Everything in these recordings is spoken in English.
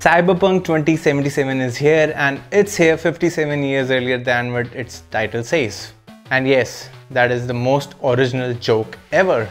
Cyberpunk 2077 is here and it's here 57 years earlier than what its title says. And yes, that is the most original joke ever.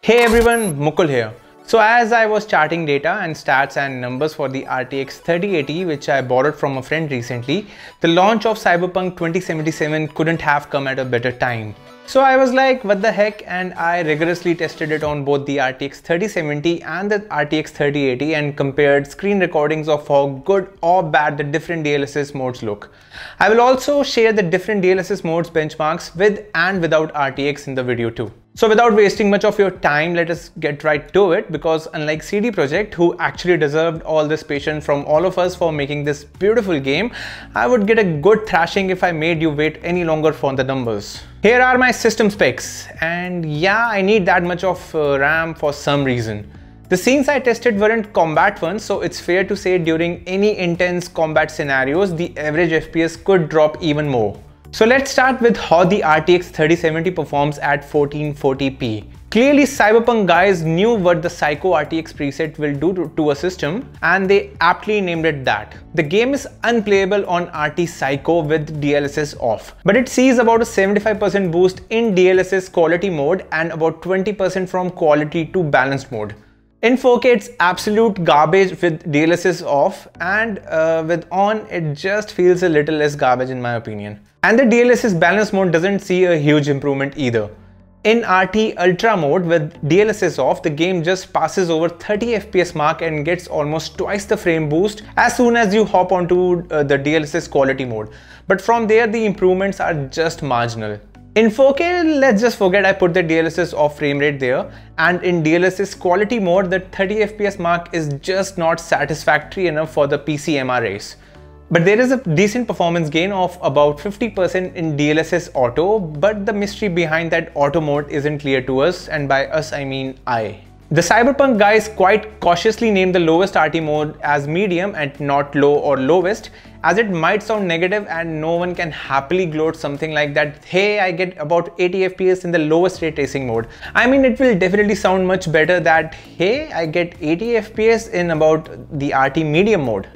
Hey everyone, Mukul here. So as I was charting data and stats and numbers for the RTX 3080 which I borrowed from a friend recently, the launch of Cyberpunk 2077 couldn't have come at a better time. So I was like, what the heck? And I rigorously tested it on both the RTX 3070 and the RTX 3080 and compared screen recordings of how good or bad the different DLSS modes look. I will also share the different DLSS modes benchmarks with and without RTX in the video too. So without wasting much of your time, let us get right to it because unlike CD Projekt, who actually deserved all this patience from all of us for making this beautiful game, I would get a good thrashing if I made you wait any longer for the numbers. Here are my system specs and yeah, I need that much of uh, RAM for some reason. The scenes I tested weren't combat ones, so it's fair to say during any intense combat scenarios, the average FPS could drop even more. So let's start with how the RTX 3070 performs at 1440p. Clearly Cyberpunk guys knew what the Psycho RTX preset will do to, to, a system and they aptly named it that. The game is unplayable on RT Psycho with DLSS off, but it sees about a 75% boost in DLSS quality mode and about 20% from quality to balanced mode. In 4K, it's absolute garbage with DLSS off and uh, with on, it just feels a little less garbage in my opinion. And the DLSS balance mode doesn't see a huge improvement either. In RT Ultra mode with DLSS off, the game just passes over 30 FPS mark and gets almost twice the frame boost as soon as you hop onto uh, the DLSS quality mode. But from there, the improvements are just marginal. In 4K, let's just forget I put the DLSS off frame rate there. And in DLSS quality mode, the 30 FPS mark is just not satisfactory enough for the PC MR race. But there is a decent performance gain of about 50% in DLSS auto, but the mystery behind that auto mode isn't clear to us, and by us I mean I. The Cyberpunk guys quite cautiously named the lowest RT mode as medium and not low or lowest as it might sound negative and no one can happily gloat something like that hey I get about 80 FPS in the lowest ray tracing mode. I mean it will definitely sound much better that hey I get 80 FPS in about the RT medium mode.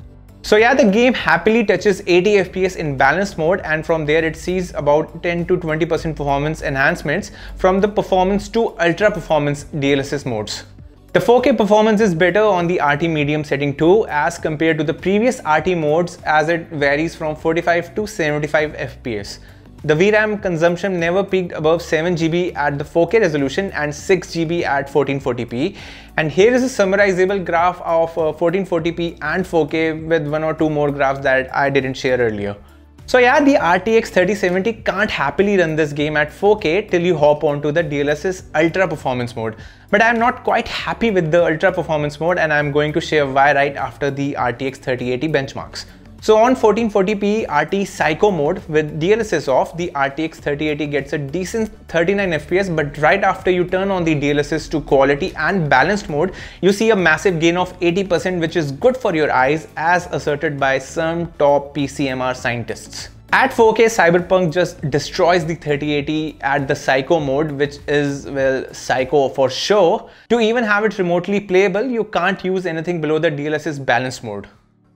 So yeah, the game happily touches 80 FPS in balanced mode and from there it sees about 10 to 20% performance enhancements from the performance to ultra performance DLSS modes. The 4K performance is better on the RT medium setting too as compared to the previous RT modes as it varies from 45 to 75 FPS. The VRAM consumption never peaked above 7GB at the 4K resolution and 6GB at 1440p. And here is a summarizable graph of uh, 1440p and 4K with one or two more graphs that I didn't share earlier. So yeah, the RTX 3070 can't happily run this game at 4K till you hop onto the DLSS Ultra Performance mode. But I'm not quite happy with the Ultra Performance mode and I'm going to share why right after the RTX 3080 benchmarks. So on 1440p RT Psycho mode with DLSS off, the RTX 3080 gets a decent 39 FPS but right after you turn on the DLSS to quality and balanced mode, you see a massive gain of 80% which is good for your eyes as asserted by some top PCMR scientists. At 4K, Cyberpunk just destroys the 3080 at the Psycho mode, which is, well, Psycho for sure. To even have it remotely playable, you can't use anything below the DLSS balanced mode.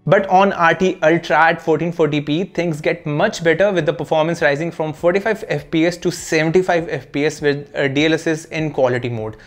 But on RT Ultra at 1440p, things get much better with the performance rising from 45 FPS to 75 FPS with uh, DLSS in quality mode.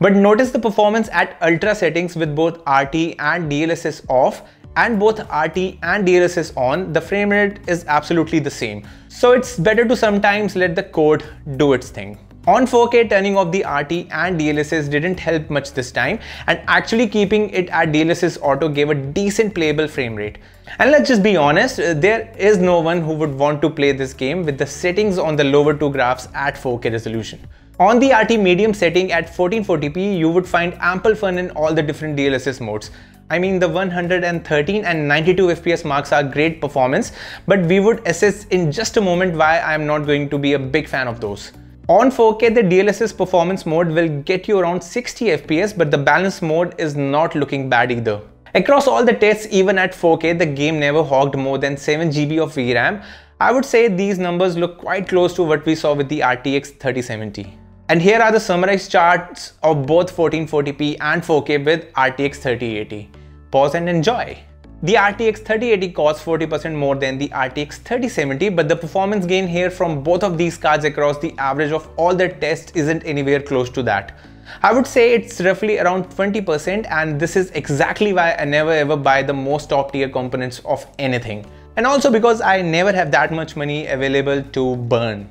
But notice the performance at Ultra settings with both RT and DLSS off and both RT and DLSS on, the frame rate is absolutely the same. So it's better to sometimes let the code do its thing. On 4K, turning off the RT and DLSS didn't help much this time and actually keeping it at DLSS auto gave a decent playable frame rate. And let's just be honest, uh, there is no one who would want to play this game with the settings on the lower two graphs at 4K resolution. On the RT medium setting at 1440p, you would find ample fun in all the different DLSS modes. I mean the 113 and 92 FPS marks are great performance, but we would assess in just a moment why I am not going to be a big fan of those. On 4K, the DLSS performance mode will get you around 60 FPS, but the balance mode is not looking bad either. Across all the tests, even at 4K, the game never hogged more than 7GB of VRAM. I would say these numbers look quite close to what we saw with the RTX 3070. And here are the summarized charts of both 1440p and 4K with RTX 3080. Pause and enjoy. The RTX 3080 costs 40% more than the RTX 3070 but the performance gain here from both of these cards across the average of all the tests isn't anywhere close to that. I would say it's roughly around 20% and this is exactly why I never ever buy the most top tier components of anything. And also because I never have that much money available to burn.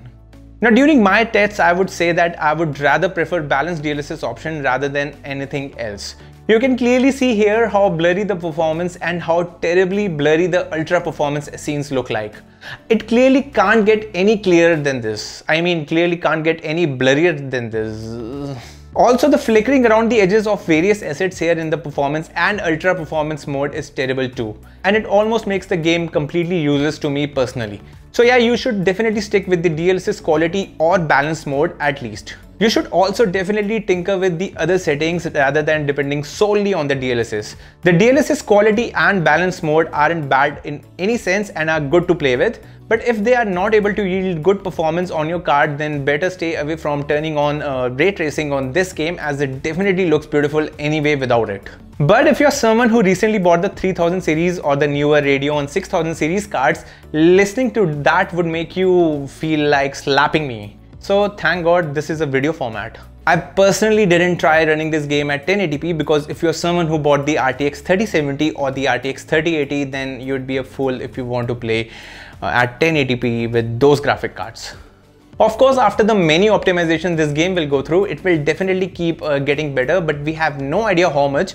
Now during my tests, I would say that I would rather prefer balanced DLSS option rather than anything else. You can clearly see here how blurry the performance and how terribly blurry the ultra performance scenes look like. It clearly can't get any clearer than this. I mean clearly can't get any blurrier than this. Also the flickering around the edges of various assets here in the performance and ultra performance mode is terrible too. And it almost makes the game completely useless to me personally. So yeah, you should definitely stick with the DLSS quality or balance mode at least. You should also definitely tinker with the other settings rather than depending solely on the DLSS. The DLSS quality and balance mode aren't bad in any sense and are good to play with, but if they are not able to yield good performance on your card, then better stay away from turning on uh, ray tracing on this game as it definitely looks beautiful anyway without it. But if you're someone who recently bought the 3000 series or the newer Radeon 6000 series cards, listening to that would make you feel like slapping me. So thank god this is a video format. I personally didn't try running this game at 1080p because if you're someone who bought the RTX 3070 or the RTX 3080 then you'd be a fool if you want to play uh, at 1080p with those graphic cards. Of course, after the many optimizations this game will go through, it will definitely keep uh, getting better, but we have no idea how much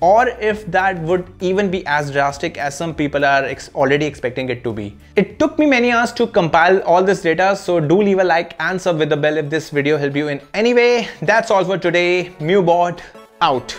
or if that would even be as drastic as some people are ex already expecting it to be. It took me many hours to compile all this data, so do leave a like and sub with the bell if this video helped you in any way. That's all for today. MuBot out.